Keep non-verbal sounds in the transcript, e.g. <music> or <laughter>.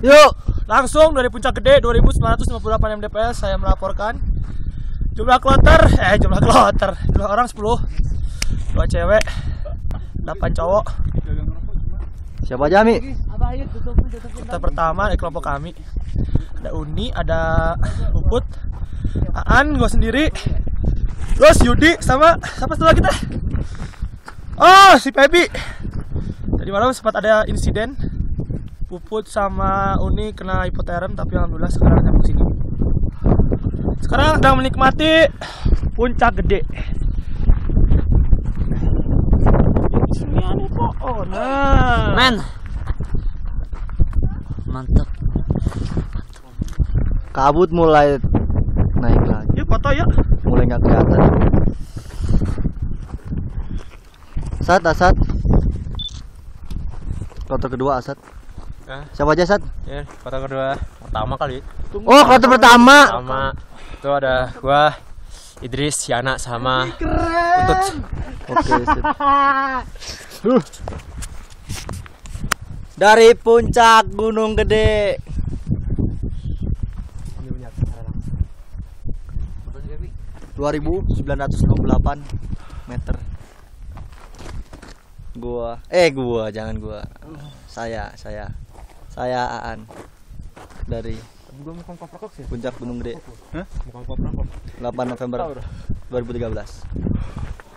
Yuk. Langsung dari Puncak Gede 2958 mdps saya melaporkan. Jumlah kloter eh jumlah kloter jumlah orang 10 dua cewek 8 cowok. Siapa aja Mi? kloter pertama dari kelompok kami. Ada Uni ada Uput Aan gua sendiri. Terus Yudi sama siapa setelah kita? Oh si Pebi tadi malam sempat ada insiden Puput sama Uni kena hipoterm tapi alhamdulillah sekarang nyambung sini. Sekarang sedang menikmati puncak gede. Pohon. Men. Mantap. Kabut mulai naik lagi. Yuk foto yuk. Mulai nggak kelihatan. Asat, Asat. Kloter kedua Asat. Hah? Siapa aja Asat? Ya, foto kedua pertama kali. Oh, kloter pertama. Sama itu ada gua Idris, Yana sama Utut. <laughs> Oke, sip. Dari puncak Gunung Gede. Dua ribu sembilan ratus delapan meter. Gua, eh gua, jangan gua. Saya, saya, saya Aan dari puncak Gunung Gede. Hah? Mau koprak 8 November 2013.